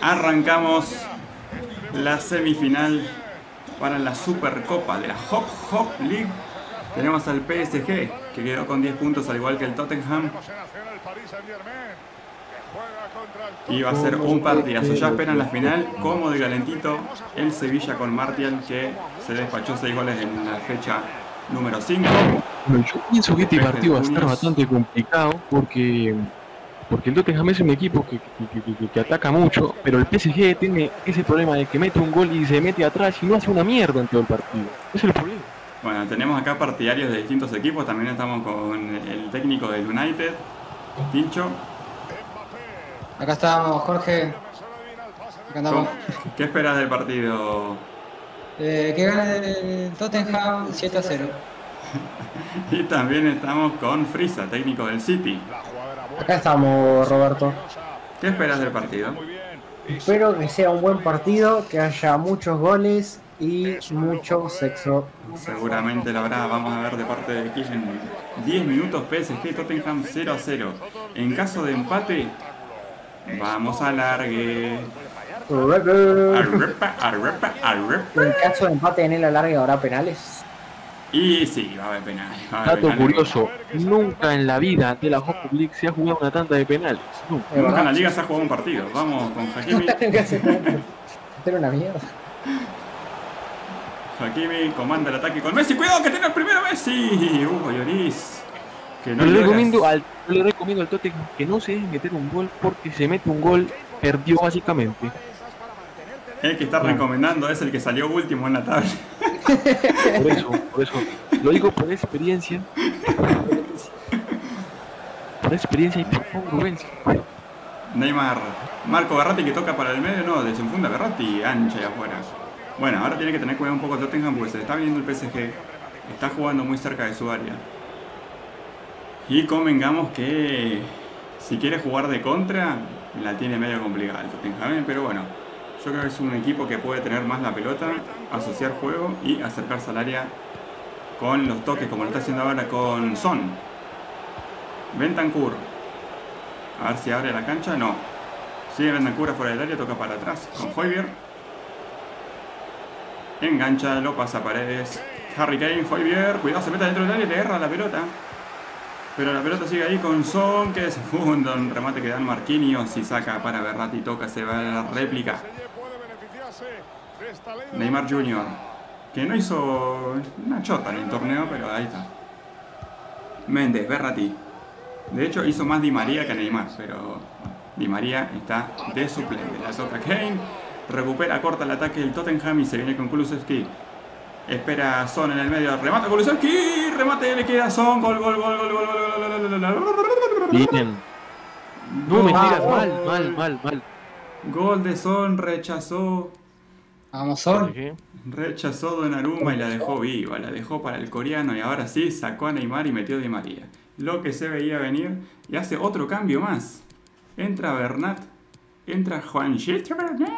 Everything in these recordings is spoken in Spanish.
Arrancamos la semifinal para la Supercopa de la Hop Hop League. Tenemos al PSG que quedó con 10 puntos al igual que el Tottenham. Y va a ser un partidazo. Ya esperan la final, como de calentito, el Sevilla con Martial que se despachó 6 goles en la fecha número 5. yo pienso que este partido va a estar bastante complicado porque porque el Tottenham es un equipo que, que, ataca mucho, pero el PSG tiene ese problema de que mete un gol y se mete atrás y no hace una mierda en todo el partido. Ese es el problema. Bueno, tenemos acá partidarios de distintos equipos, también estamos con el técnico del United, Tincho. Acá estamos, Jorge. Acá ¿Qué esperas del partido? Eh, que gane el Tottenham 7 a 0. y también estamos con Frisa, técnico del City. Acá estamos, Roberto. ¿Qué esperas del partido? Espero que sea un buen partido, que haya muchos goles y mucho sexo. Seguramente la verdad, vamos a ver de parte de Kiss en 10 minutos PSG Tottenham 0 a 0. En caso de empate, vamos a largue. En caso de empate en el alargue habrá penales. Y sí, va a haber penales. Dato curioso, nunca en la vida de la Hockey League se ha jugado una tanda de penales. Nunca, nunca en la liga se ha jugado un partido. Vamos con Hakimi. Era una mierda. Hakimi comanda el ataque con Messi. ¡Cuidado que tiene el primero Messi! Hugo Lloris. Que no le, recomiendo al, le recomiendo al Tottenham que no se deje meter un gol porque si se mete un gol, perdió básicamente. El que está recomendando es el que salió último en la tabla. Por eso, por eso. Lo digo por experiencia. Por experiencia y por congruencia. Neymar. Marco Berratti que toca para el medio, no, desenfunda Berratti, ancha y afuera. Bueno, ahora tiene que tener cuidado un poco Tottenham porque se está viendo el PSG. Está jugando muy cerca de su área. Y convengamos que si quiere jugar de contra, la tiene medio complicada el Tottenham, pero bueno, yo creo que es un equipo que puede tener más la pelota, asociar juego y acercarse al área con los toques, como lo está haciendo ahora con Son. Bentancur. A ver si abre la cancha. No. Sigue Bentancur afuera del área, toca para atrás con Hoybier. Engancha, lo pasa a paredes. Harry Kane, Hoybier. Cuidado, se mete dentro del área y le erra la pelota. Pero la pelota sigue ahí con Son, que se funda un remate que dan Marquinhos y saca para Berratti, toca, se va a la réplica. Neymar Jr., que no hizo una chota en el torneo, pero ahí está. Méndez, Berratti. De hecho, hizo más Di María que Neymar, pero Di María está de suplente. La toca Kane, recupera, corta el ataque del Tottenham y se viene con Kulusevski. Espera Son en el medio, remata Kulusevski, el remate le queda Son. Gol, gol, gol, gol, gol, gol, gol, Bien. No, me tiras mal, mal, mal, mal. Gol de Son, rechazó. Vamos, Son. Rechazó Donnarumma y la dejó viva, la dejó para el coreano y ahora sí sacó a Neymar y metió Di María. Lo que se veía venir y hace otro cambio más. Entra Bernat, entra Juan Bernat.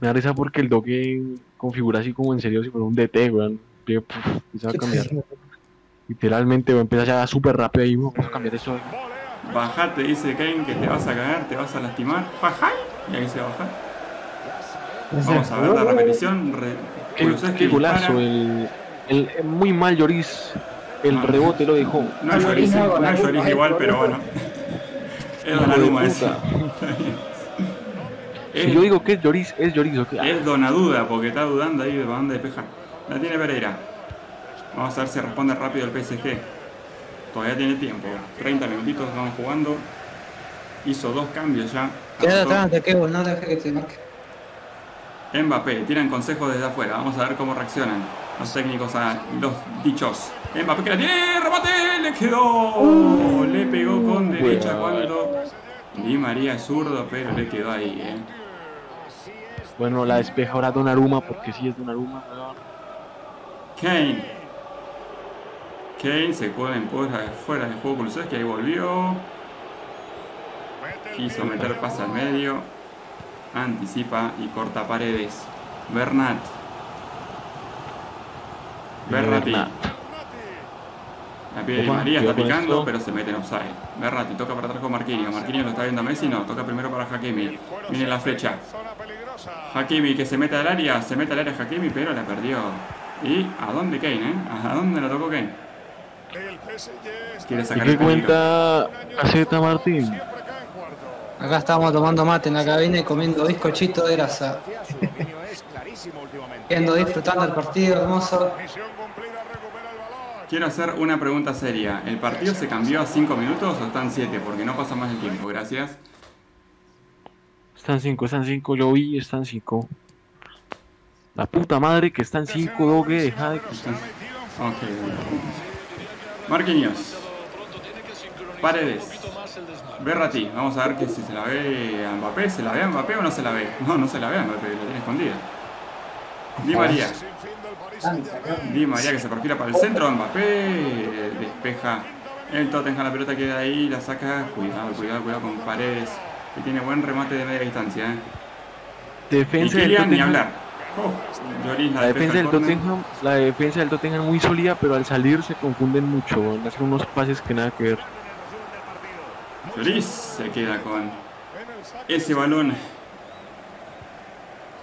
Me da risa porque el Doque configura así como en serio si fuera un DT, weón. Empieza a cambiar. Literalmente empieza ya súper rápido ahí, vamos a cambiar eso. Bajate, dice Kane, que te vas a cagar, te vas a lastimar. Bajá y ahí se baja. Vamos a ver la repetición. qué, golazo. El, el, muy mal Lloris. El rebote lo dejó. No es Lloris, no es Lloris igual, pero bueno. Es Donnarumma ese. Si yo digo que es Lloris, es Lloris. Es Donaduda, porque está dudando ahí de dónde despejar. La tiene Pereira. Vamos a ver si responde rápido el PSG. Todavía tiene tiempo. 30 minutitos estamos jugando. Hizo dos cambios ya. Queda atrás, te quedo, no dejes que te marque. Mbappé, tiran consejos desde afuera. Vamos a ver cómo reaccionan los técnicos a los dichos. Mbappé que la tiene, remate, le quedó. Uh. le pegó con derecha cuando Di María es zurdo, pero le quedó ahí. ¿eh? Bueno, la despeja ahora Donnarumma porque sí es Donnarumma. Kane. Kane se pone fuera del juego con que ahí volvió. Quiso meter pase al medio anticipa y corta paredes. Bernat. Berrati. La Di Opa, María, está picando, esto. pero se mete en offside. Berratti toca para atrás con Marquinhos. Marquinhos lo está viendo a Messi, no, toca primero para Hakimi. Viene la flecha. Hakimi que se mete al área, se mete al área Hakimi, pero la perdió. ¿Y a dónde Kane, eh? ¿A dónde la tocó Kane? Quiere ¿Y sacar qué el peligro. cuenta Caseta Martín? Acá estábamos tomando mate en la cabina y comiendo bizcochito de grasa. Viendo, disfrutando el partido hermoso. Quiero hacer una pregunta seria. ¿El partido se cambió a 5 minutos o están 7? Porque no pasa más el tiempo, gracias. Están 5, están 5, yo vi, están 5. La puta madre que están 5, dogue, deja de... Ok. Marquinhos. Paredes. Berrati. Vamos a ver que si se la ve a Mbappé. ¿Se la ve a Mbappé o no se la ve? No, no se la ve a Mbappé, la tiene escondida. Di María. Di María que se perfila para el centro. Mbappé despeja el Tottenham. La pelota queda ahí, la saca. Cuidado, cuidado, cuidado con Paredes. Que tiene buen remate de media distancia. ¿eh? Y Defensa del Kylian ni hablar. Oh, Lloris la, defensa del. Tottenham, la defensa del Tottenham muy sólida, pero al salir se confunden mucho, van a hacer unos pases que nada que ver. Lloris se queda con ese balón.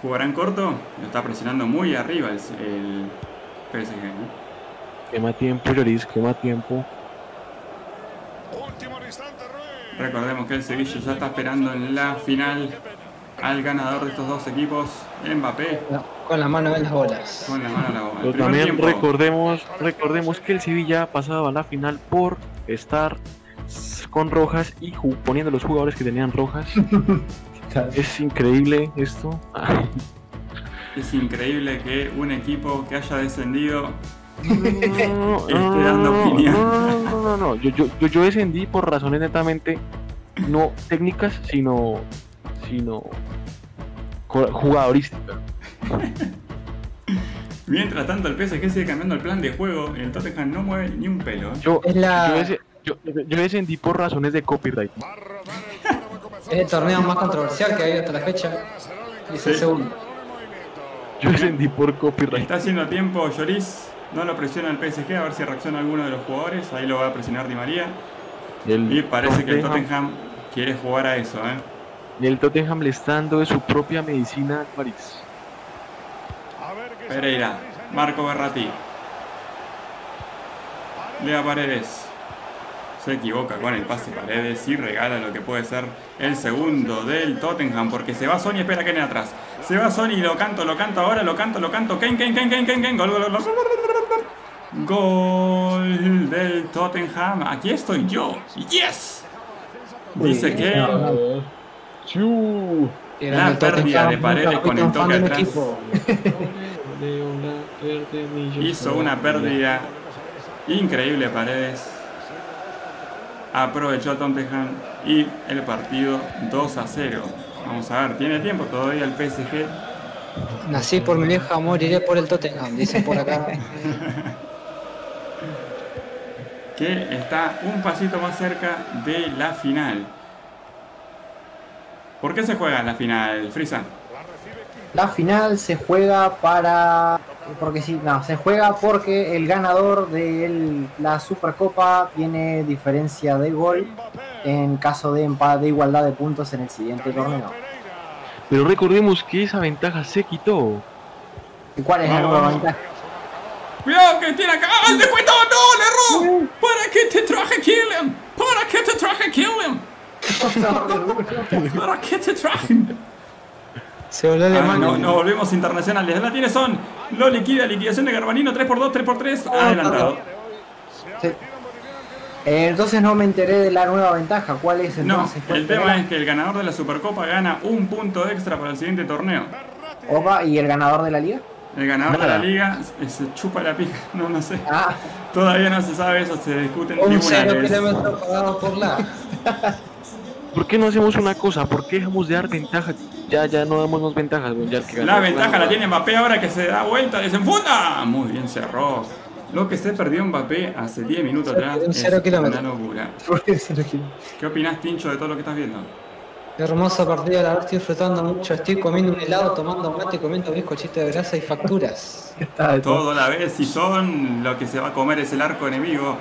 Jugará en corto. Lo está presionando muy arriba el, el PSG. ¿no? Quema tiempo, Lloris, quema tiempo. Recordemos que el Sevilla ya está esperando en la final al ganador de estos dos equipos, Mbappé, Con la mano en las bolas. con la mano a la bola. El Pero también tiempo, recordemos, recordemos que el Sevilla ha pasado a la final por estar con rojas y poniendo los jugadores que tenían rojas. es increíble esto. Es increíble que un equipo que haya descendido No, no, Esté dando no, opinión. No, no, no, no. Yo, yo, yo descendí por razones netamente no técnicas, sino, sino jugadorísticas. Mientras tanto, el PSG sigue cambiando el plan de juego y el Tottenham no mueve ni un pelo. Yo, Es la- yo, dese- yo- yo descendí por razones de copyright. Es el torneo más controversial que ha habido hasta la fecha. Y es el Sí. segundo. Yo descendí por copyright. Está haciendo tiempo Lloris, no lo presiona el PSG, a ver si reacciona alguno de los jugadores. Ahí lo va a presionar Di María. El Y parece que el Tottenham quiere jugar a eso, ¿eh? El Tottenham le está dando de su propia medicina a París. Pereira, Marco Berratti. Lea Paredes. Se equivoca con el pase Paredes y regala lo que puede ser el segundo del Tottenham. Porque se va Sony, espera Kane atrás. Se va Sony, lo canto, lo canto ahora, lo canto, lo canto. Kane, Kane, Kane, Kane, Kane, Kane. Gol, gol, gol, gol, gol, gol, gol. Gol del Tottenham. Aquí estoy yo. Yes. Dice que Y La pérdida Tottenham, de Paredes nunca con fui el tan fan toque de un atrás. hizo una pérdida increíble Paredes. Aprovechó Tottenham y el partido 2 a 0. Vamos a ver, tiene tiempo todavía el PSG. Nací por mi vieja, moriré por el Tottenham, dicen por acá. que está un pasito más cerca de la final. ¿Por qué se juega la final, Frisa? La final se juega para. Porque sí, no, se juega porque el ganador de el- la Supercopa tiene diferencia de gol en caso de empate de igualdad de puntos en el siguiente torneo. Pero recordemos que esa ventaja se quitó. ¿Y cuál es la nueva ventaja? ¡Cuidado que tiene acá! ¡Ah, el descuento! ¡No, le erró! ¿Para qué te traje Killian? ¿Para qué te traje Killian? ¿Para qué te traje? Se de Ah, mano. no, no, volvemos internacionales. La tiene Son. Lo liquida, liquidación de Garbanino, 3x2, 3x3. Adelantado. Sí. Eh, entonces no me enteré de la nueva ventaja. ¿Cuál es No, entonces? ¿Cuál el tema es que el ganador de la Supercopa gana un punto extra para el siguiente torneo. Opa, ¿y el ganador de la liga? El ganador de la liga se chupa la pija. No, no sé. Ah, Todavía no se sabe eso, se discute en Un cero tribunales. por la. ¿Por qué no hacemos una cosa? ¿Por qué dejamos de dar ventaja? Ya, ya no damos más ventajas, güey, ya el que gana. La ventaja la tiene Mbappé ahora que se da vuelta, desenfunda. Muy bien, cerró. Lo que se perdió Mbappé hace 10 minutos Se atrás perdió un es cero una kilómetro. locura. ¿por qué opinas, Tincho, de todo lo que estás viendo? Hermoso partido, la verdad estoy disfrutando mucho. Estoy comiendo un helado, tomando mate, comiendo bizcochito de grasa y facturas. Está todo. Todo a la vez, si son, lo que se va a comer es el arco enemigo.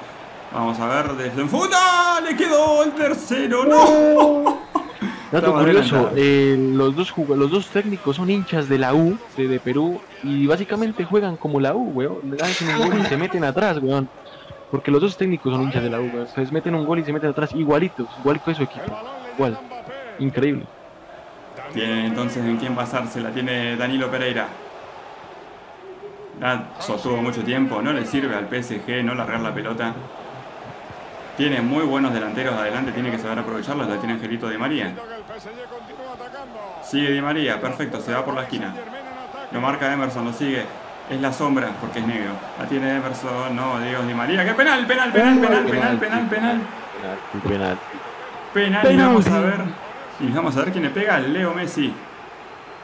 Vamos a ver desde el ¡Futa! ¡Le quedó el tercero! ¡No! Dato curioso, eh, los, dos los dos técnicos son hinchas de la U, de, de Perú, y básicamente juegan como la U, weón. Le dan un gol y se meten atrás, weón. Porque los dos técnicos son hinchas de la U, weón. Entonces meten un gol y se meten atrás, igualitos, igual que su equipo. Igual. Increíble. Tiene entonces en quién basarse, la tiene Danilo Pereira. La sostuvo mucho tiempo, no le sirve al PSG no largar la pelota. Tiene muy buenos delanteros adelante, tiene que saber aprovecharlos, la tiene Angelito Di María. Sigue Di María, perfecto, se va por la esquina. Lo marca Emerson, lo sigue. Es la sombra porque es negro. La tiene Emerson, no, Dios Di María. ¡Qué penal, penal, penal, penal, penal, penal, penal! Penalti. Penal y vamos a ver. Y vamos a ver quién le pega. Leo Messi.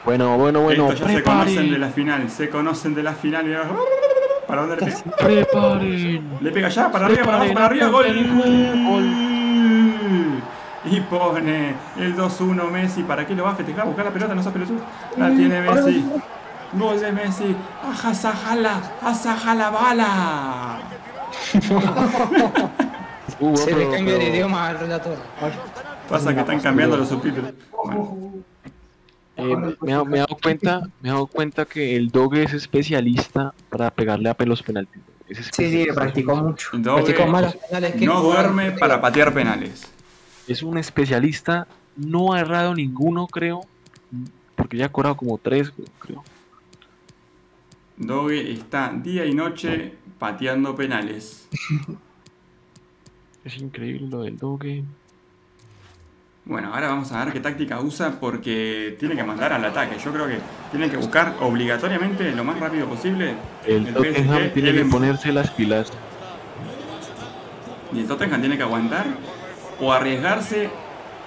Bueno, bueno, bueno, Estos ya se conocen de la final, se conocen de la final. ¿Para dónde le pega? Preparen. Le pega ya, para arriba, para abajo, para arriba, gol. Y pone el 2-1 Messi. ¿Para qué lo va a festejar? Buscar la pelota, no seas pelotudo. La tiene Messi. Gol de Messi. Ajazajala, ajazajala bala. Uh, Se le cambia de idioma al relator. Pasa que están cambiando los subtítulos. Bueno, Eh, me, he dado- me he dado cuenta, me he dado cuenta que el dog es especialista para pegarle a pelos penaltis. Es Sí, sí, practicó mucho. Doge Practicó malos penales que no jugar. duerme para patear penales. Es un especialista, no ha errado ninguno, creo, porque ya ha cobrado como tres, creo. Doge está día y noche pateando penales. Es increíble lo del doge. Bueno, ahora vamos a ver qué táctica usa porque tiene que mandar al ataque. Yo creo que tiene que buscar obligatoriamente lo más rápido posible El, el Tottenham PSG, tiene el que ponerse las pilas. y el Tottenham tiene que aguantar o arriesgarse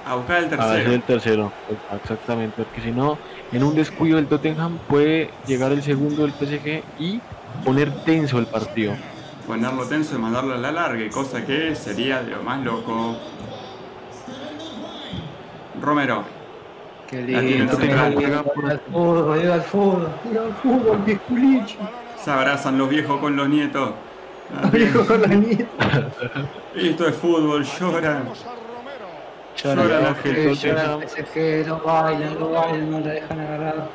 a buscar el A ser tercero. el tercero, exactamente, porque si no, en un descuido del Tottenham puede llegar el segundo del PSG y poner tenso el partido. Ponerlo tenso y mandarlo a la larga, cosa que sería lo más loco. Romero, Qué lindo. Viva el fútbol, viva el fútbol. Mira el fútbol, Pisculichi. se abrazan los viejos con los nietos. Ah, Viejo con la nieta. Esto es fútbol, lloran. Llora Llora el la Ángel Que llora Tottenham. el PSG, lo bailan, lo bailan, no la dejan agarrar.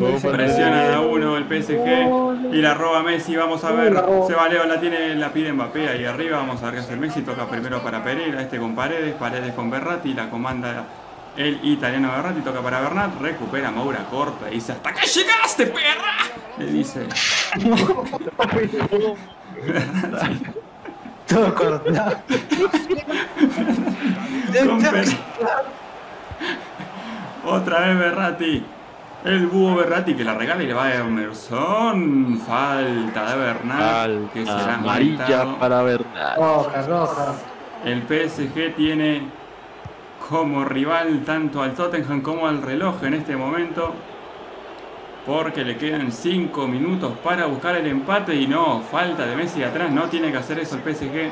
Presiona a uno el PSG y la roba Messi, vamos a ver, se va Leo, la tiene, la pide Mbappé ahí arriba, vamos a ver qué hace Messi, toca primero para Pereira, este con Paredes, Paredes con Berratti, la comanda el italiano Berratti, toca para Bernat, recupera Moura, corta y dice, ¡hasta acá llegaste, perra! Le dice, Todo cortado. Otra vez Berratti. El búho Berratti que la regala y le va a Emerson. Falta de Bernat. que será Falta amarilla para Bernal. Roja, roja. El PSG tiene como rival tanto al Tottenham como al reloj en este momento. Porque le quedan 5 minutos para buscar el empate y no, falta de Messi atrás, no tiene que hacer eso el PSG.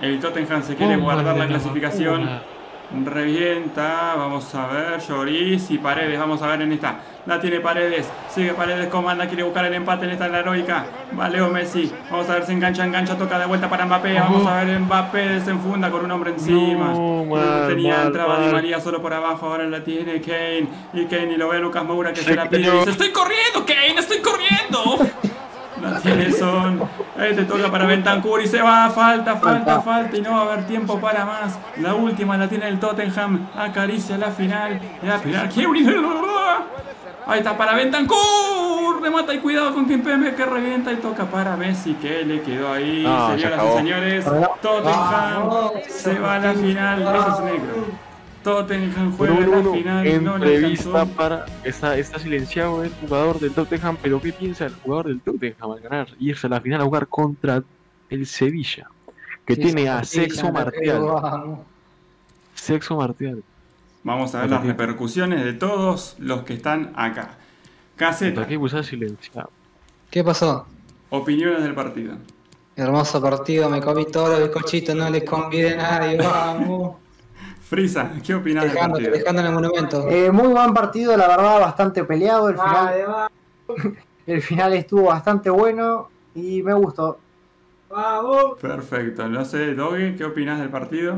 El Tottenham se quiere guardar la clasificación. Revienta, vamos a ver, Lloris y Paredes, vamos a ver en esta. La tiene Paredes, sigue Paredes, comanda, quiere buscar el empate en esta en la heroica. Va Leo Messi, vamos a ver si engancha, engancha, toca de vuelta para Mbappé. Vamos a ver, Mbappé desenfunda con un hombre encima. No, mal, Tenía, mal, entraba Di mal. María solo por abajo, ahora la tiene Kane. Y Kane y lo ve Lucas Moura que se Se la pide y dice: ¡Estoy corriendo, Kane! ¡Estoy corriendo! La tiene Son. Ahí te toca para Bentancur y se va. Falta, falta, falta. Y no va a haber tiempo para más. La última la tiene el Tottenham. Acaricia la final. La final. Ahí está para Bentancur. Remata y cuidado con Kimpembe que revienta y toca para Messi que le quedó ahí. No, se Señoras y señores, Tottenham se va a la final. Eso es negro. Tottenham juega bueno, la bueno, final. No le entrevista alcanzó. para. Está, está silenciado el jugador del Tottenham, pero ¿qué piensa el jugador del Tottenham al ganar? Irse a la final a jugar contra el Sevilla, que Sí, tiene a Sexo Martial. Sexo Martial. Vamos a ver las repercusiones de todos los que están acá. Caseta, ¿Para qué puse silenciado? ¿Qué pasó? opiniones del partido. Hermoso partido, me comí todos los bizcochitos, no les conviene a nadie, vamos. Frisa, ¿qué opinas del partido? dejando en el monumento. Eh, muy buen partido, la verdad, bastante peleado. El final, el final estuvo bastante bueno. y me gustó. Perfecto. No sé, Doggy, ¿qué opinas del partido?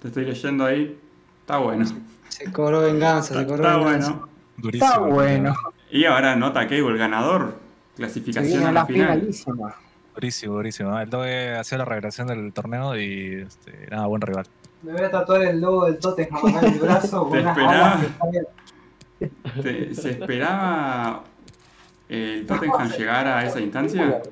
Te estoy leyendo ahí. Está bueno. Se cobró venganza, se cobró está venganza. bueno. Durísimo. Está bueno. Y ahora nota Cable, el ganador. Clasificación a la la final. finalísima. Durísimo, durísimo. El Doge hacía la revelación del torneo y este, nada, buen rival. Me voy a tatuar el logo del Tottenham acá en el brazo con unas esperaba. que. Te- ¿Se esperaba el Tottenham llegar a esa instancia?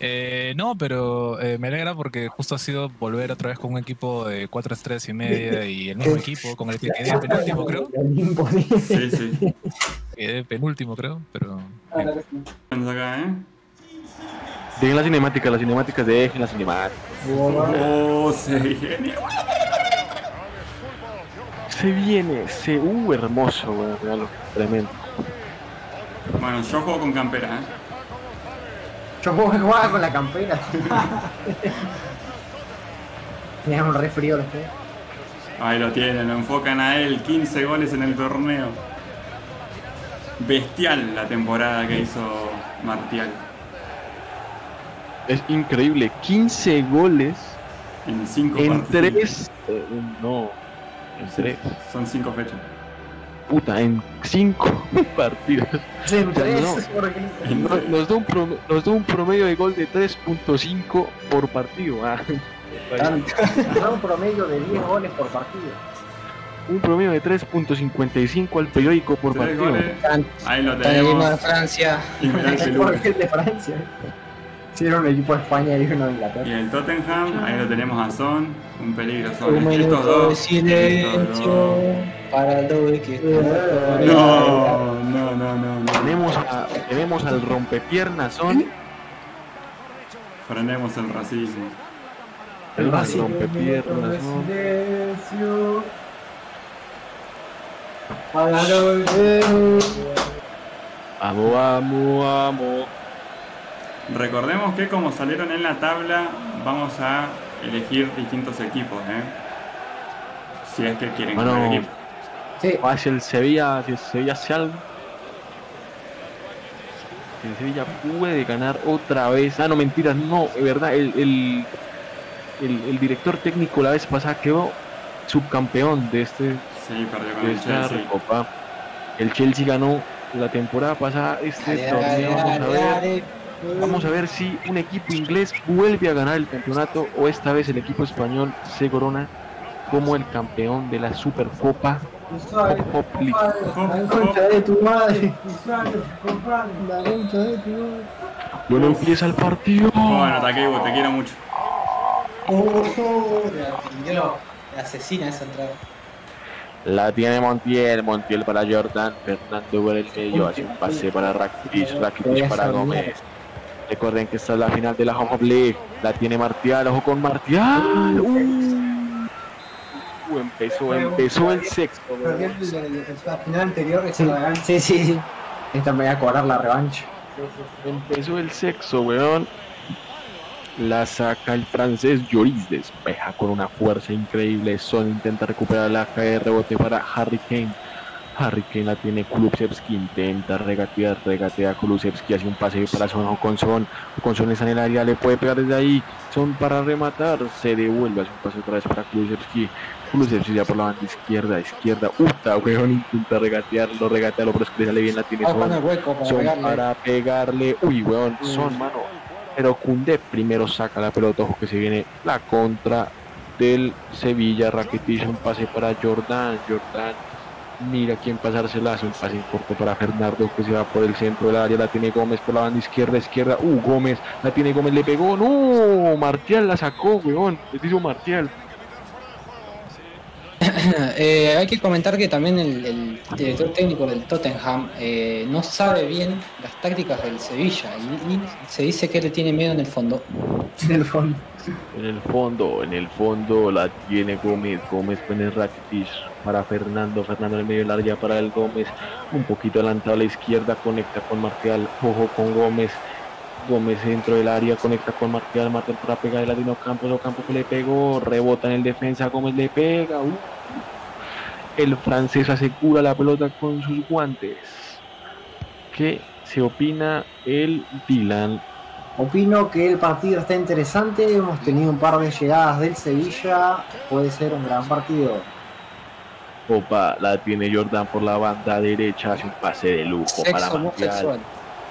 Eh, no, pero eh, me alegra porque justo ha sido volver otra vez con un equipo de 4 estrellas y media y el mismo equipo con el que quedé penúltimo, creo. Sí, sí. Quedé penúltimo, creo, pero. Acá, ¿eh? Dejen las cinemáticas, las cinemáticas, dejen las cinemáticas. Oh, se viene. Se viene, se. Uh, hermoso, weón, regalo. Tremendo. Bueno, yo juego con campera, ¿eh? Yo juego que jugaba con la campera. Tenía un re frío los tres. Ahí lo tienen, lo enfocan a él. 15 goles en el torneo. Bestial la temporada que hizo Martial. Es increíble. 15 goles En 5 en partidos. 3. no, en 3. Son 5 fechas. Puta, en 5 partidos. Sí, tres, no. porque- Nos, nos da un prom- nos da un promedio de gol de 3.5 por partido. Ah, Da un promedio de 10 goles por partido. un promedio de 3.55 al periódico por 3 partido. goles. Ahí lo tenemos. Francia. Francia. Si era un equipo de España y uno de Y Inglaterra. el Tottenham, ahí lo tenemos a Son. Un peligro Son. Un Estos dos. Silencio dos. para el doble que No, no, no, no, no. Tenemos, a- tenemos al rompepiernas son. Frenemos el racismo. El Brasil. rompepiernas son. Silencio. Para los Amo, amo, amo. Recordemos que como salieron en la tabla, vamos a elegir distintos equipos, ¿eh? Si es que quieren Bueno, de equipo. Sí, O si el Sevilla, si el Sevilla hace algo. Si el Sevilla puede ganar otra vez. Ah, no, mentiras, no, es verdad. El, el, el, el director técnico la vez pasada quedó subcampeón de este Sí, perdió con de el esta Chelsea. recopa. El Chelsea ganó la temporada pasada este Dale, dale, torneo. Vamos a ver. Vamos a ver si un equipo inglés vuelve a ganar el campeonato o esta vez el equipo español se corona como el campeón de la Supercopa Suárez, Hop Hop League. compadre, la concha de tu madre. Suárez, compadre. La concha de tu madre. Bueno, empieza el partido. Bueno, te quiero mucho. Asesina esa entrada. La tiene Montiel, Montiel para Jordan, Fernando por el medio, hace un pase para Rakitic, Rakitic para Gómez. Recuerden que esta es la final de la Home of League, la tiene Martial, ojo con Martial. Uh, Uh, empezó, empezó el sexto. La final anterior, esa Sí, la sí, sí, sí. Esta me voy a cobrar la revancha. Empezó el sexto, weón. La saca el francés, Lloris despeja con una fuerza increíble. Son intenta recuperar la caída de rebote para Harry Kane. Harry Kane la tiene Kulusevski, intenta regatear, regatea Kulusevski, hace un pase para Son con Son. Con Son está en el área, le puede pegar desde ahí. Son para rematar, se devuelve, hace un pase otra vez para Kulusevski. Kulusevski ya por la banda izquierda, izquierda. Uta, weón, intenta regatearlo, regatearlo, pero es que le sale bien, la tiene Son. hueco para Son pegarle. para pegarle. Uy, weón, son, mano. Pero Cundé primero saca la pelota, ojo que se viene la contra del Sevilla. Rakitic, un pase para Jordan. Jordan mira quién pasársela, hace un pase corto para Fernando que se va por el centro del área. La tiene Gómez por la banda izquierda, izquierda. Uh, Gómez, la tiene Gómez, le pegó. No, Martial la sacó, weón. Le hizo Martial. Eh, hay que comentar que también el, el director técnico del Tottenham eh, no sabe bien las tácticas del Sevilla y, y se dice que le tiene miedo en el fondo. En el fondo. En el fondo, en el fondo la tiene Gómez. Gómez pone Rakitic para Fernando. Fernando en el medio del área para el Gómez. Un poquito adelantado a la izquierda, conecta con Martial. Ojo con Gómez. Gómez dentro del área, conecta con Martial. Martial para pegar el Latino Campos. Lo Campos que le pegó. Rebota en el defensa. Gómez le pega. Uh. El francés asegura la pelota con sus guantes. ¿Qué se opina el Dylan Opino que el partido está interesante, hemos tenido un par de llegadas del Sevilla, puede ser un gran partido. Opa, la tiene Jordan por la banda derecha, hace un pase de lujo para Martial.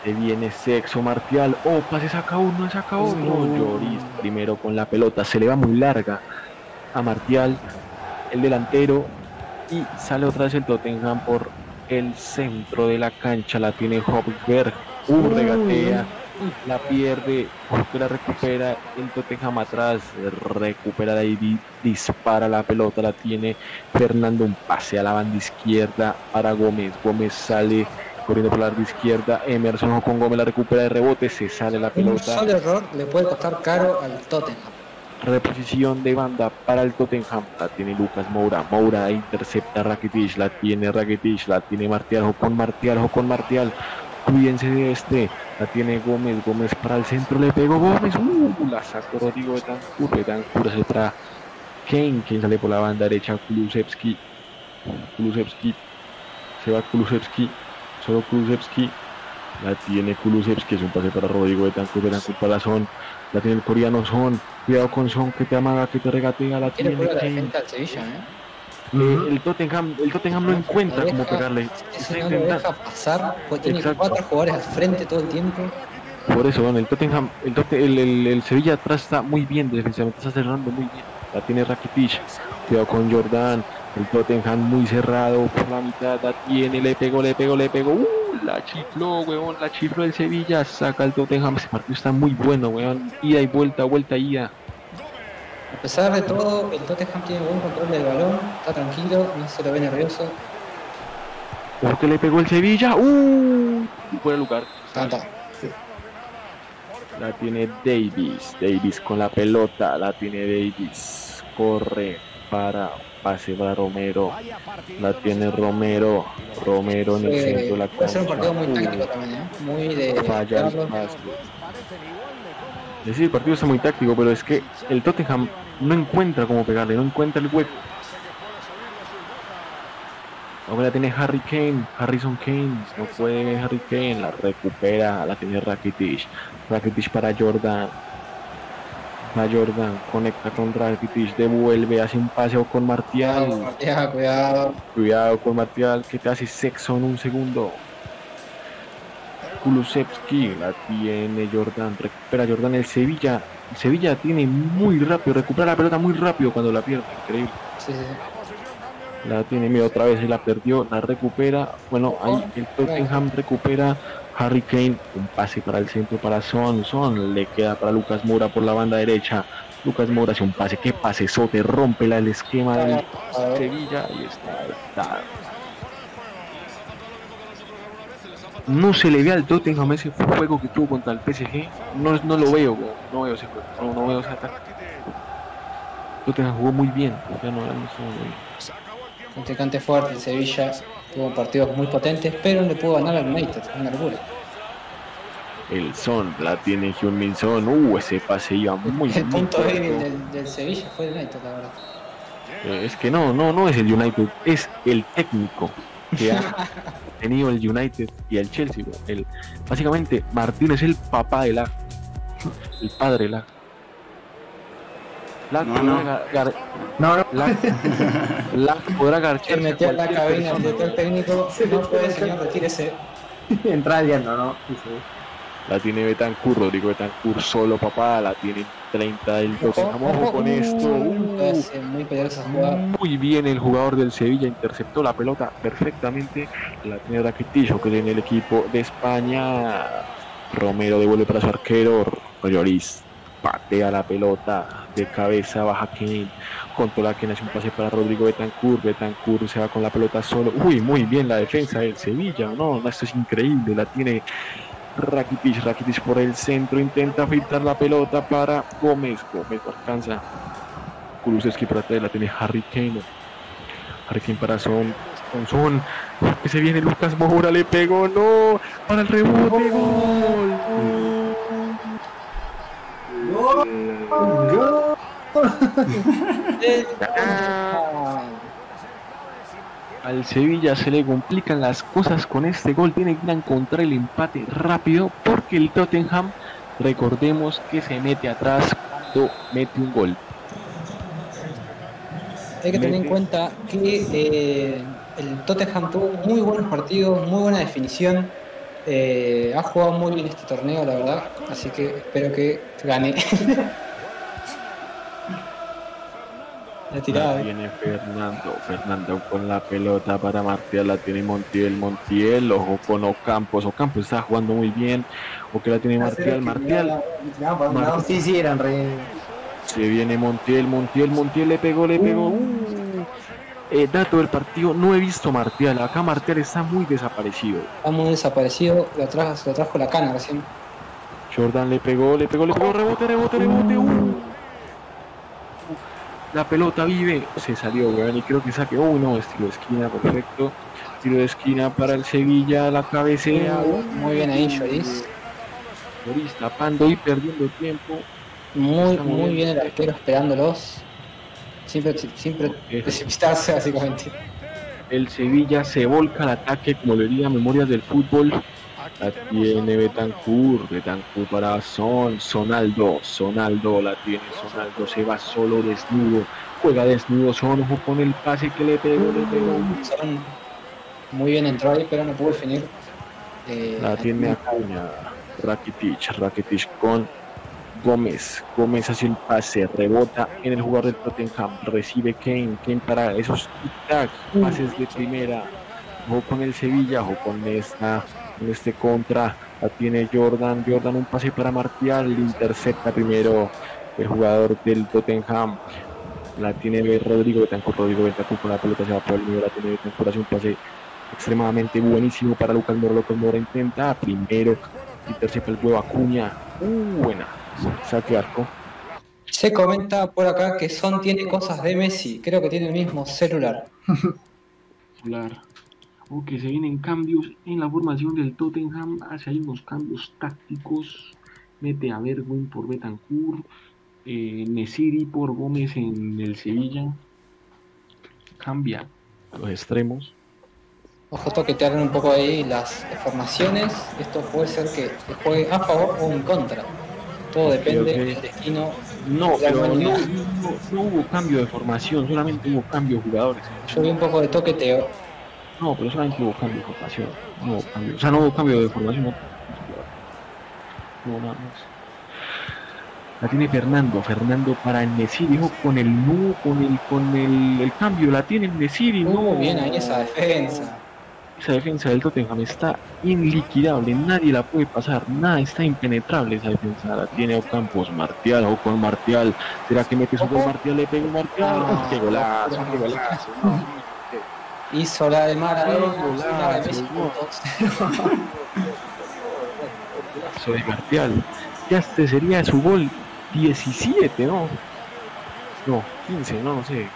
Se viene sexo Martial. Opa, se saca uno, se saca otro. Uh. Lloris primero con la pelota, se le va muy larga a Martial, el delantero, y sale otra vez el Tottenham por el centro de la cancha. La tiene Hopberg, uh, regatea, la pierde, la recupera el Tottenham atrás, recupera de ahí, dispara la pelota, la tiene Fernando, un pase a la banda izquierda para Gómez. Gómez sale corriendo por la banda izquierda, Emerson con Gómez la recupera de rebote, se sale la Un pelota. solo error le puede costar caro al Tottenham. Reposición de banda para el Tottenham. La tiene Lucas Moura. Moura intercepta a Rakitic. La tiene Rakitic. La tiene Martial. O con Martial. O con Martial. Cuídense de este. La tiene Gómez. Gómez para el centro. Le pegó Gómez. Uh, la sacó Rodrigo Betancourt. Betancourt se para Kane. Kane sale por la banda derecha. Kulusevski. Kulusevski. Se va Kulusevski. Solo Kulusevski. La tiene Kulusevski. Es un pase para Rodrigo Betancourt. Betancourt para Son. La tiene el coreano Son. Cuidado con Son que te amaga, que te regatea. La tiene Kane. Sevilla, ¿eh? Eh, el Tottenham, el Tottenham no encuentra Lo cómo pegarle. Está no intentando- deja pasar, pues tiene Exacto. cuatro jugadores al frente todo el tiempo. Por eso, bueno, el Tottenham, el, el, el- el Sevilla atrás está muy bien defensivamente, está cerrando muy bien. La tiene Rakitic, cuidado con Jordan, el Tottenham muy cerrado por la mitad, la tiene, le pegó, le pegó, le pegó. Uh, la chifló, weón, la chifló el Sevilla, saca el Tottenham, ese partido está muy bueno, weón. Ida y vuelta, vuelta, ida. A pesar de todo, el Tottenham tiene buen control del balón, está tranquilo, no se lo ve nervioso. Ojo que le pegó el Sevilla, uh, fuera lugar. Tanta. La tiene Davis. Davis con la pelota. La tiene Davis. Corre para pase para Romero. La tiene Romero. Romero en el centro de la Eh, puede ser un cancha. partido muy Uy, táctico también, ¿eh? Muy de Falla el decir, el partido está muy táctico, pero es que el Tottenham no encuentra cómo pegarle, no encuentra el hueco. Ahora la tiene Harry Kane, Harrison Kane, no puede Harry Kane, la recupera, la tiene Rakitic, Rakitic para Jordan, va Jordan, conecta con Rakitic, devuelve, hace un paseo con Cuidado, Martial, Martial, cuidado. cuidado con Martial que te hace sexo en un segundo. Kulusevski la tiene Jordan, recupera Jordan el Sevilla, el Sevilla tiene muy rápido, recupera la pelota muy rápido cuando la pierde, increíble. Sí, sí, sí. La tiene miedo otra vez y la perdió, la recupera. Bueno, ahí el Tottenham recupera. Harry Kane, un pase para el centro para Son. Son le queda para Lucas Moura por la banda derecha. Lucas Moura hace un pase, qué pase sote, rompe el esquema del Sevilla y está, está. No se le ve al Tottenham ese juego que tuvo contra el PSG. No, no lo veo, no veo ese juego, no, no veo ese ataque. Tottenham jugó muy bien, ya no, no fuerte, el Sevilla tuvo partidos muy potentes, pero no le pudo ganar al United, una locura. El Son la tiene Hyun-Min Son. Uh, ese pase iba muy el muy punto débil del, del Sevilla fue el United, la verdad. Eh, Es que no, no, no es el United, es el técnico que ha tenido el United y el Chelsea. bro. El, básicamente, Martín es el papá de la, el padre de la. La No, no. gar- gar- No, no, la, la podrá Se garchar metió en la cabina el persona. director técnico, Se no metió puede, señor, retírese. entra viendo, ¿no? La tiene Betancourt, Rodrigo Betancourt solo papá, la tiene 30 del Tottenham. Ojo con esto. uh. Es muy. Muy bien el jugador del Sevilla, interceptó la pelota perfectamente. La tiene Rakitic, que tiene el equipo de España. Romero devuelve para su arquero. Lloris patea la pelota de cabeza, baja Kane. Controla Kane, hace un pase para Rodrigo Betancourt. Betancourt se va con la pelota solo. Uy, muy bien la defensa del Sevilla. No, no, esto es increíble. La tiene Rakitic, Rakitic por el centro. Intenta filtrar la pelota para Gómez. Gómez no alcanza. Kulusevski por atrás, la tiene Harry Kane. Harry Kane para Son. Son. Que se viene Lucas Moura, le pegó, no. Para el rebote, gol. Al Sevilla se le complican las cosas con este gol. Tiene que encontrar el empate rápido porque el Tottenham Recordemos que se mete atrás cuando mete un gol. Hay que tener en cuenta que eh, el Tottenham tuvo muy buenos partidos, muy buena definición. eh, ha jugado muy bien este torneo, la verdad. Así que espero que gane. La tirada, La eh. tiene Fernando, Fernando con la pelota para Martial, la tiene Montiel, Montiel, ojo con Ocampos, Ocampos está jugando muy bien, o que la tiene Martial, Martial, No, sí, sí, eran re. se viene Montiel, Montiel, Montiel le pegó, le pegó, uh. Eh, dato del partido, no he visto Martial, acá Martial está muy desaparecido, Está muy desaparecido. Lo trajo, lo trajo la cana recién. Jordan le pegó, le pegó, le pegó, rebote, rebote, rebote, uh. La pelota vive, se salió, weón, y creo que saque, uy no, estilo de esquina, perfecto, tiro de esquina para el Sevilla, la cabecea, uh. Muy bien ahí, Lloris. Lloris tapando y perdiendo tiempo. Muy, muy bien el arquero esperándolos. Siempre, siempre Eh. precipitarse, básicamente. El Sevilla se volca al ataque, como le diría Memorias del Fútbol. La tiene Betancourt, Betancourt para Son, Sonaldo, Sonaldo la tiene, Sonaldo se va solo desnudo, juega desnudo, Son, ojo con el pase que le pegó, le pegó. Son- Muy bien entró ahí, pero no pudo definir. Eh, La tiene Acuña, Rakitic, Rakitic con Gómez, Gómez hace el pase, rebota en el jugador del Tottenham, recibe Kane, Kane para esos tic-tac, pases de primera, ojo con el Sevilla, ojo con esta, con este contra, la tiene Jordan, Jordan un pase para Martial, intercepta primero el jugador del Tottenham, la tiene Rodrigo Betancourt, Rodrigo Betancourt con la pelota se va por el medio, la tiene Betancourt, hace un pase extremadamente buenísimo para Lucas Mora, Lucas Mora intenta primero, intercepta el huevo Acuña, uh, buena, saque arco, Se comenta por acá que Son tiene cosas de Messi. Creo que tiene el mismo celular. Claro. O que se vienen cambios en la formación del Tottenham, hace ahí unos cambios tácticos, mete a Bergwijn por Betancourt, eh, Nesiri por Gómez en el Sevilla, cambia los extremos, Ojo, toquetearon un poco ahí las formaciones. Esto puede ser que juegue a favor o en contra. Todo depende del destino. no, pero no, no- no hubo cambio de formación, solamente hubo cambio de jugadores. Yo vi un poco de toqueteo. No, pero solamente hubo cambio de formación. No hubo cambio. O sea, no hubo cambio de formación. No, no hubo nada más. La tiene Fernando. Fernando para el Nesiri. Ojo con el no, con el, con el, el cambio. La tiene el Nesiri. No. Uh, bien ahí esa defensa. Esa defensa del Tottenham está inliquidable. Nadie la puede pasar. Nada está impenetrable esa defensa. La tiene Ocampos. Martial. O con Martial. ¿Será que mete su gol Martial? Le pega un Martial. No. Uf, qué golazo, qué golazo. no. Hizo la de Maradona. La de Messi de Martial. Ya este sería su gol 17, ¿no? No, 15, no, no sé.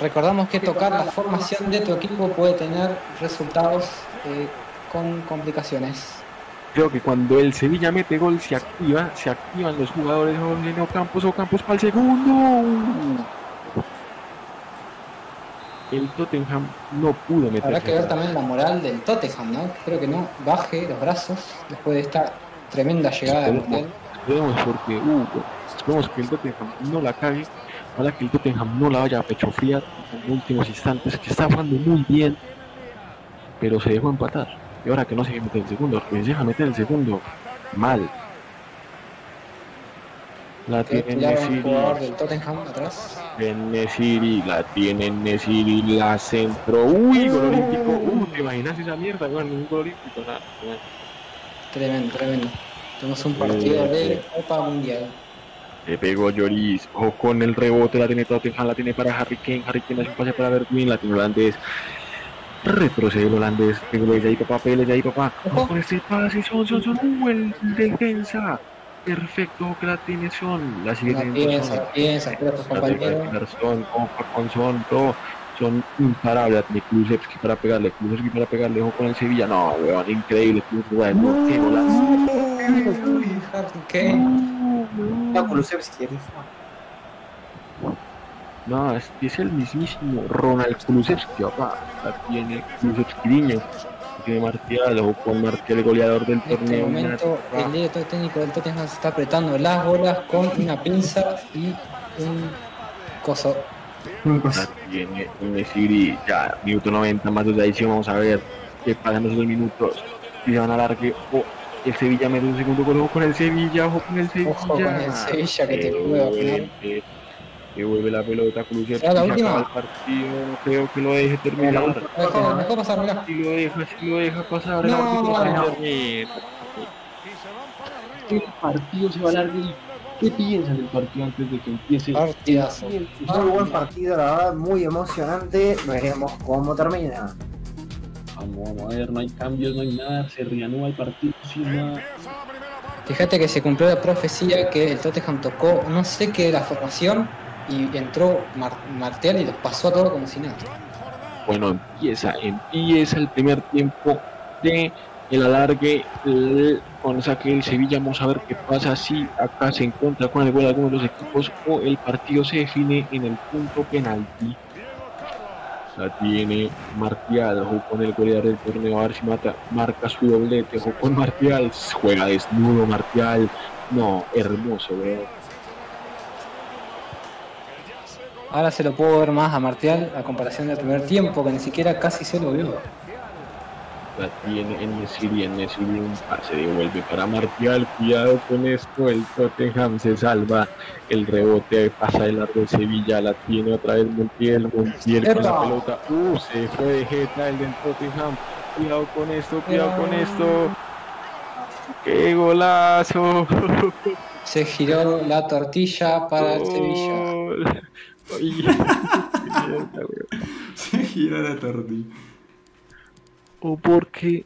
Recordamos que tocar la formación de tu equipo puede tener resultados eh, con complicaciones. Creo que cuando el Sevilla mete gol se activa, se activan los jugadores de Ocampos, Ocampos para el segundo. El Tottenham no pudo meter. Habrá que ver también la moral del Tottenham, ¿no? Creo que no baje los brazos después de esta tremenda llegada de Martial. Esperemos porque, uh, esperemos que el Tottenham no la cague, ojalá que el Tottenham no la vaya a pecho fría en los últimos instantes, que está jugando muy bien, pero se dejó empatar. Y ahora que no se deja meter el segundo, porque se deja meter el segundo, mal. La tiene Nesiri, del Tottenham atrás. Nesiri, la tiene Nesiri, la centro, uy, gol olímpico, uh, ¿te imaginas esa mierda? Bueno, ningún gol olímpico, nada. Tremendo, tremendo. Tenemos un partido de Copa Mundial. Le pegó Lloris, o con el rebote, la tiene Tottenham, la tiene para Harry Kane, Harry Kane hace un pase para Bergwijn, la tiene holandés, retrocede el holandés, desde ahí papá, Pérez de ahí papá, con este pase, son, son, son, uh, el defensa, perfecto, que la tiene Son, la piensa, Son, la piensa, tus compañeros. con Son, todo, son imparables, tiene Kulusevski para pegarle, Kulusevski para pegarle, ojo con el Sevilla, no, weón, increíble, Kulusevski, weón, qué golazo. Kane. No, Kulusevski eres. No, es, es el mismísimo Ronald Kulusevski, papá. La tiene Kulusevski niño. Tiene Martial, ojo con Martial, el goleador del En este torneo. momento, el director técnico del Tottenham se está apretando las bolas con una pinza y un coso. La tiene Nesiri, ya, minuto 90, más de adición, vamos a ver qué pasa en los dos minutos. Si se van a largue, o el Sevilla mete un segundo gol, ojo con el Sevilla, ojo con el Sevilla. Ojo con el Sevilla que te Eh, afinar. eh, Devuelve la pelota, ¿Será la se última? acaba el partido, no creo que lo deje terminar. Dejó, dejó pasar, mirá. Si lo deja, si lo deja pasar, No, no. interviene. El partido se va a alargar. ¿Qué piensas del partido antes de que empiece? Partidazo. Muy buen partido, la verdad, muy emocionante. Veremos cómo termina. Vamos, vamos a ver, no hay cambios, no hay nada, se reanuda el partido sin nada. Fíjate que se cumplió la profecía que el Tottenham tocó, no sé qué de la formación, y entró Mar- Martial y los pasó a todo como si nada. Bueno, empieza, empieza el primer tiempo de el alargue el- con saque Sevilla. Vamos a ver qué pasa si acá se encuentra con el gol de alguno de los equipos o el partido se define en el punto penalti. La tiene Martial, ojo con el goleador del torneo, a ver si mata, marca su doblete, ojo con Martial, juega desnudo Martial, no, hermoso, weón. Ahora se lo puedo ver más a Martial a comparación del primer tiempo, que ni siquiera casi se lo vio. La tiene en Nesiri, en Nesiri un pase devuelve para Martial, cuidado con esto, el Tottenham se salva, el rebote pasa de largo de Sevilla, la tiene otra vez Montiel, Montiel con la pelota, uh, se fue de jeta el del Tottenham, cuidado con esto, cuidado con esto, qué golazo, Se giró la tortilla para el Sevilla. Se gira la tortilla. o porque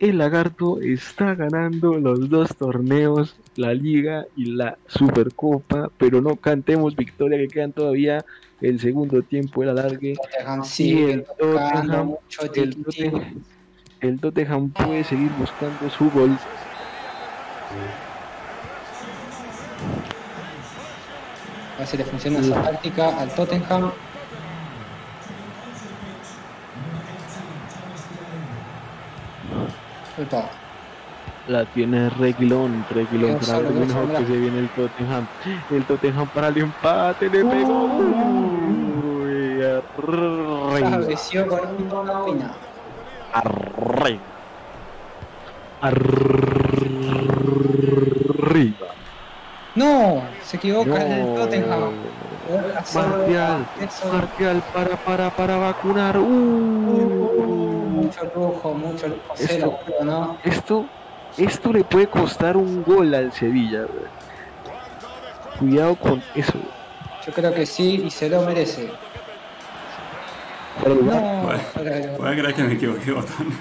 el lagarto está ganando los dos torneos, la liga y la supercopa, pero no cantemos victoria que quedan todavía el segundo tiempo el alargue. Tottenham sigue el Tottenham, mucho. Tottenham, el Tottenham puede seguir buscando su gol. A ver si le funciona esa táctica al Tottenham. Epa, La tiene Reguilón, Reguilón para que se viene el Tottenham. El Tottenham para el empate, le pegó. Uy, arriba. Arriba. Arriba. No, se equivoca el No. Tottenham. Martial, Eso. Martial para, para, para vacunar. Uh. Mucho lujo, mucho lujo. Esto- Cero, ¿no? Esto, esto le puede costar un gol al Sevilla. Cuidado con eso. Yo creo que sí y se lo merece. No, lugar. Voy a creer que me equivoqué, botón.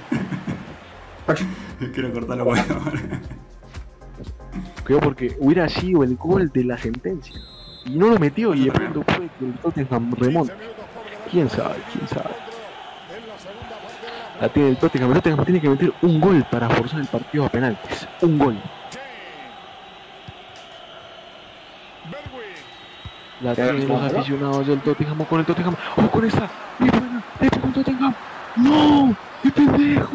Quiero cortar los huevos. Cuidado porque hubiera sido el gol de la sentencia. Y no lo metió y de pronto fue que el Tottenham remonte. ¿Quién sabe? ¿Quién sabe? La tiene el Tottenham. El Tottenham tiene que meter un gol para forzar el partido a penaltis. Un gol. La tienen los aficionados del Tottenham con el Tottenham. ¡Oh, con esta! ¡Y buena! ¡Le pegó el Tottenham! ¡No! ¡Qué pendejo!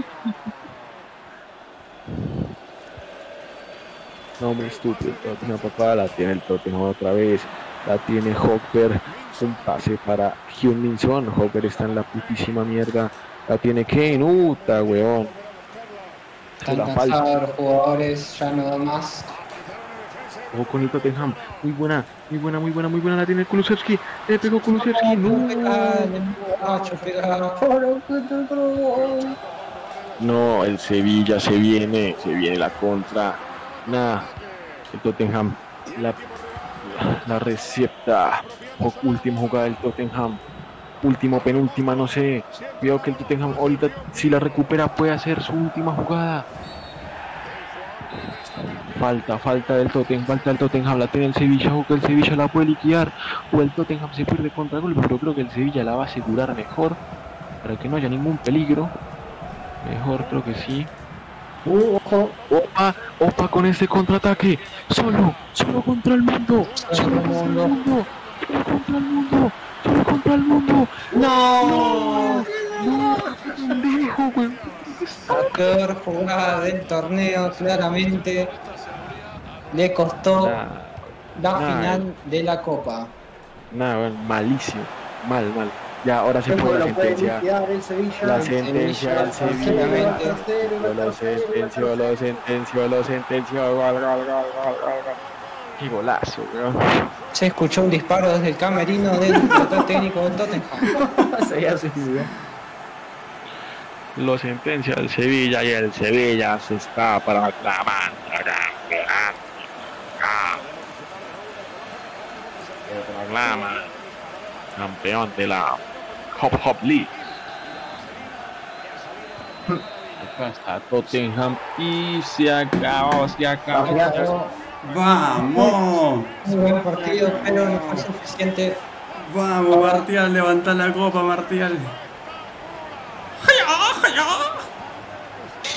Hombre, estúpido. El Tottenham, papá. La tiene el Tottenham otra vez. La tiene Hopper. Un pase para Hyun-Min-Son. Hopper está en la putísima mierda. La tiene Kane. ¡Uta, weón! Están La cansados los jugadores, ya no dan más. Ojo con el Tottenham. Muy buena, muy buena, muy buena, muy buena. La tiene Kulusevski. Le pegó Kulusevski. No, No. No, el Sevilla se viene. Se viene la contra. Nada. El Tottenham. La, la receta. Última jugada del Tottenham. Último, penúltima, no sé. Cuidado que el Tottenham ahorita, si la recupera, puede hacer su última jugada. Falta, falta del Tottenham, falta del Tottenham, la tiene el Sevilla, o que el Sevilla la puede liquidar, o el Tottenham se pierde contra gol, pero creo que el Sevilla la va a asegurar mejor, para que no haya ningún peligro. Mejor creo que sí. Uh, ojo. Opa, opa con este contraataque. Solo, solo contra el mundo. Solo contra el mundo. Solo contra el mundo. Solo contra el mundo. No, No, pendejo, güey. Está peor jugada del torneo, claramente. Le costó Nah, la nah. final de la Copa. Nada, weón, malísimo. Mal, mal. Ya, ahora se Luego fue la sentencia. liquidar el Sevilla. La sentencia del Sevilla. Lo sentenció, lo sentenció, lo sentenció. Gol, gol, gol, gol, gol, gol. Qué golazo, weón. Se escuchó un disparo desde el camerino del técnico del Tottenham. Sería suicida. Lo sentencia el Sevilla y el Sevilla se está proclamando campeón. Se proclama campeón de la Hop Hop League. Está Tottenham y se acabó, se acabó. ¡Vamos! Buen partido, pero no fue suficiente. ¡Vamos, Martial! Levanta la copa, Martial.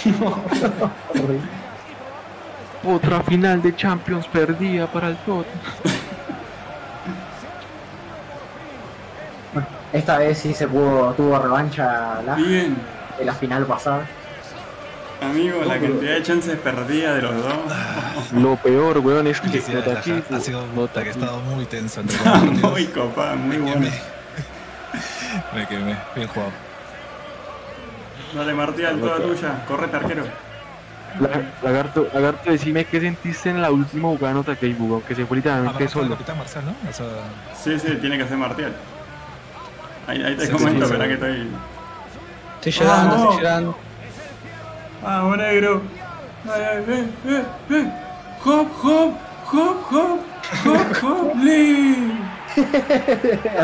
Otra final de Champions perdida para el Tottenham. Esta vez sí se pudo, tuvo revancha la, Bien. de la final pasada. Amigo, la cantidad de chances perdidas de los dos. Lo peor, weón, es que Laja. Ha sido un nota puta que ha estado muy tenso entre los partidos. Muy copa, muy Me bueno. quemé. Me quemé. Bien jugado. Dale, Martial, toda tuya. Correte, arquero. La- Lagarto, Lagarto, decime qué sentiste en la última jugada nota que jugó, que se fue Ah, literalmente el solo. Marcial, ¿no? O sea, Sí, sí, tiene que ser Martial. Ahí, ahí te Sí, comento, sí, sí. espera que estoy. Estoy llorando, Vamos. estoy llorando. Vamos, negro. Ay, ay, eh, eh, eh. Hop, hop, hop, hop, hop, hop, Lee.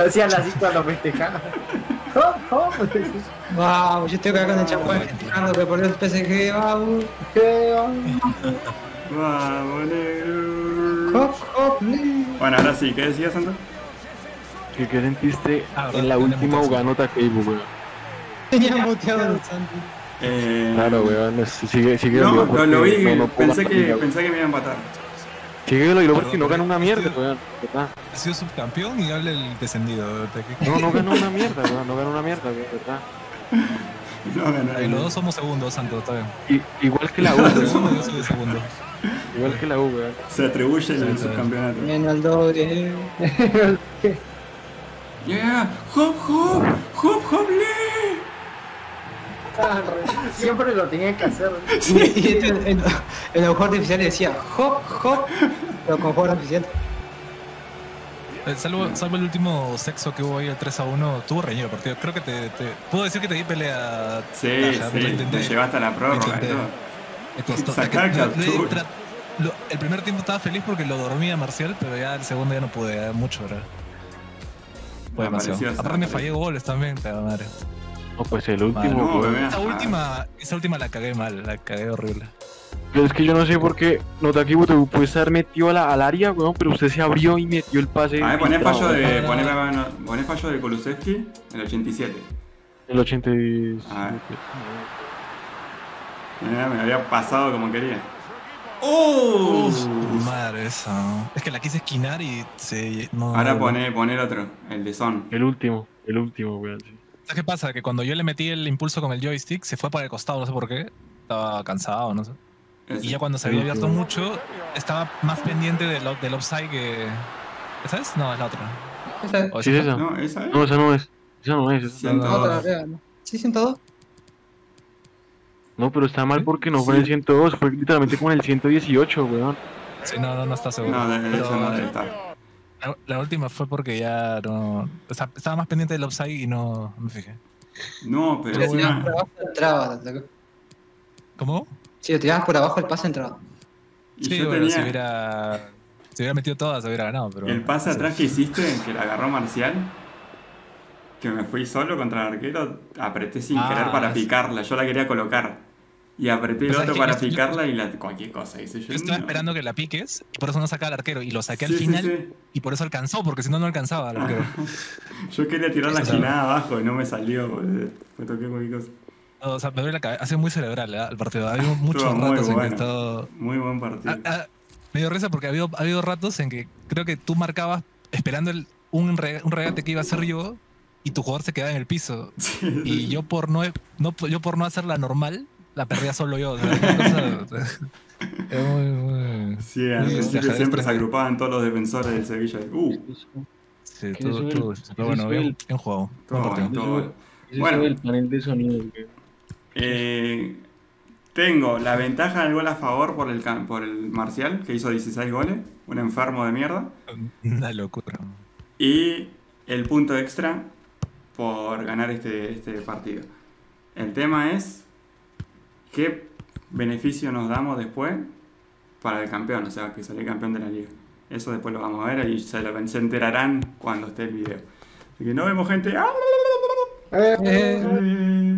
Hacían así cuando festejaban. Hop, hop. Wow, yo estoy acá con el champán festejando que por el PSG, vamos. Vamos, negro. Hop, hop, lee. Bueno, ahora sí, ¿qué decías, Santo? ¿Qué, qué sentiste Ah, en la última muteado. jugada nota que weón? Tenía muteado el Santi. Eh, Claro, weón, sigue, sigue No, lo, porque lo vi, no- no pensé, que, liga, pensé que me iba a empatar. Sigue dolido porque Pero- no gana una mierda, weón. ¿verdad? ha sido subcampeón y habla el descendido. ¿verdad? Que- No, no ganó una mierda, weón, no ganó una mierda, weón, ¿verdad? No, ganó. Ahí los dos somos segundos, Santo, está bien. Y- igual que la U, Segundo, weón. yo soy de segundo. Igual que la U, weón. Se atribuye el subcampeonato. Bien al doble. Yeah, hop, hop, hop, hop, Lee. Siempre lo tenía que hacer. Y este, el, el, el juego artificial decía hop, hop, pero con juego artificial. Eh, Salvo, salvo el último sexo que hubo ahí, el 3 a 1, tuvo reñido el partido. Creo que te, te- Puedo decir que te di pelea. Sí, Laja, sí, pero intenté. te llevaste a la prórroga y todo. Me costó. Sacar Que- captura. le- tra- lo- el primer tiempo estaba feliz porque lo dormía Marcial, pero ya el segundo ya no pude, mucho, ¿verdad? Fue Ah, demasiado. Aparte fallé goles también, pero madre. No, pues el último, No. Esa Ah. última, esa última la cagué mal, la cagué horrible. Pero es que yo no sé por qué Notakibu te puede estar metido a la- al área, weón, pero usted se abrió y metió el pase. A ver, poné fallo de, no, poné, poné fallo de Kulusevski, el 87. El 87. Ah. Mirá, me había pasado como quería. ¡Oh! Uf, madre esa. Es que la quise esquinar y se. No, Ahora no- poné el otro, el de Son. El último, el último, weón. ¿Sabes qué pasa? Que cuando yo le metí el impulso con el joystick, se fue para el costado, no sé por qué. Estaba cansado, no sé. Y ya cuando se había abierto mucho, estaba más pendiente del, del offside que. ¿Esa es? No, es la otra. Esa ¿O Sí, esa es esa. No, esa es. No, esa no es. Esa no es. esa- Ciento- no, otra, no. real. Sí, 102. No, pero está mal porque no fue en el 102, fue literalmente como en el 118, weón. Sí, no, no, no está seguro. No, de, de Pero eso no estar. la, la última fue porque ya no. O sea, estaba más pendiente del offside y no, no me fijé. No, pero Si lo tirabas por abajo, entraba. ¿Cómo? Si lo tirabas por abajo, el pase entraba. Y sí, yo bueno, si tenía hubiera. Si hubiera metido todas, hubiera ganado, pero. el pase sí. atrás que hiciste, que la agarró Marcial. Que me fui solo contra el arquero, apreté sin Ah, querer para es- picarla. Yo la quería colocar. Y apreté el otro para picarla y la, cualquier cosa hice yo. Yo estaba no. esperando que la piques y por eso no sacaba al arquero. Y lo saqué al sí, final sí. y por eso alcanzó, porque si no, no alcanzaba al arquero. Yo quería tirar la esquinada abajo y no me salió, boludo. Me toqué cualquier cosa. O sea, me duele la cabeza. Ha sido muy cerebral ¿eh? el partido. Ha habido muchos muy ratos en que he estado. Muy buen partido. Ah, ah, me dio risa porque ha habido, ha habido ratos en que creo que tú marcabas esperando el- un, re- un regate que iba a hacer yo y tu jugador se quedaba en el piso. Y yo por no, no, yo por no hacerla normal, la perdía solo yo. o sea, una cosa- es muy, muy- Sí, al Sí, principio ajedrez siempre se pre- agrupaban todos los defensores del Sevilla. Uh, Sí, ¿Qué todo, pero bueno, ¿Qué es bien, bien jugado. todo Buen bueno, todo el panel de sonido. Eh, tengo la ventaja del gol a favor por el, por el Marcial, que hizo 16 goles, un enfermo de mierda. Una locura. Y el punto extra por ganar este, este partido. El tema es qué beneficio nos damos después para el campeón, o sea, que sale campeón de la liga. Eso después lo vamos a ver y se, lo, se enterarán cuando esté el video. Así que nos vemos, gente. Eh, Eh, Eh.